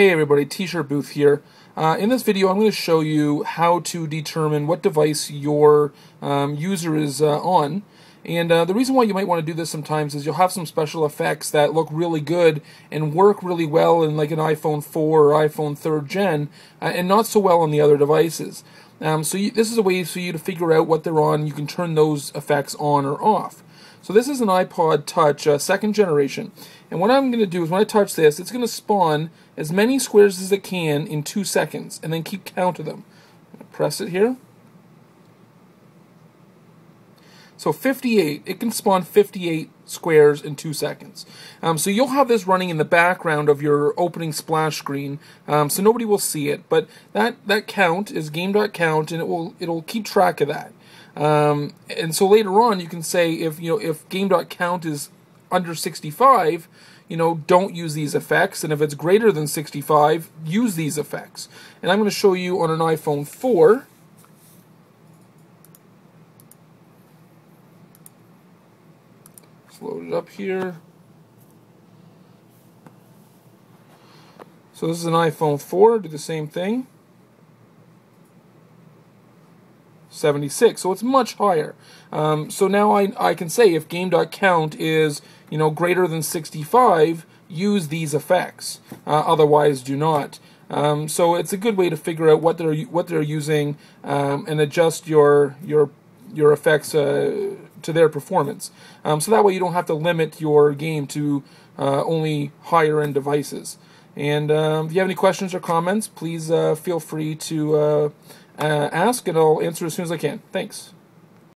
Hey everybody, T-shirt booth here. Uh, in this video, I'm going to show you how to determine what device your um, user is uh, on. And uh, the reason why you might want to do this sometimes is you'll have some special effects that look really good and work really well in like an iPhone 4 or iPhone 3rd gen, uh, and not so well on the other devices. Um, so you, this is a way for you to figure out what they're on. You can turn those effects on or off. So this is an iPod Touch uh, second generation. And what I'm going to do is when I touch this, it's going to spawn as many squares as it can in two seconds and then keep count of them. Press it here. So 58, it can spawn 58 squares in two seconds. Um, so you'll have this running in the background of your opening splash screen, um, so nobody will see it. But that that count is game.count, and it will it'll keep track of that. Um, and so later on, you can say if you know if game.count is under 65, you know, don't use these effects. And if it's greater than 65, use these effects. And I'm going to show you on an iPhone 4. Let's load it up here. So this is an iPhone 4, do the same thing. 76. So it's much higher. Um, so now I, I can say if game.count is you know greater than 65, use these effects. Uh, otherwise, do not. Um, so it's a good way to figure out what they're what they're using um, and adjust your your your effects uh, to their performance. Um, so that way you don't have to limit your game to uh, only higher end devices. And um, if you have any questions or comments, please uh, feel free to uh, uh, ask, and I'll answer as soon as I can. Thanks.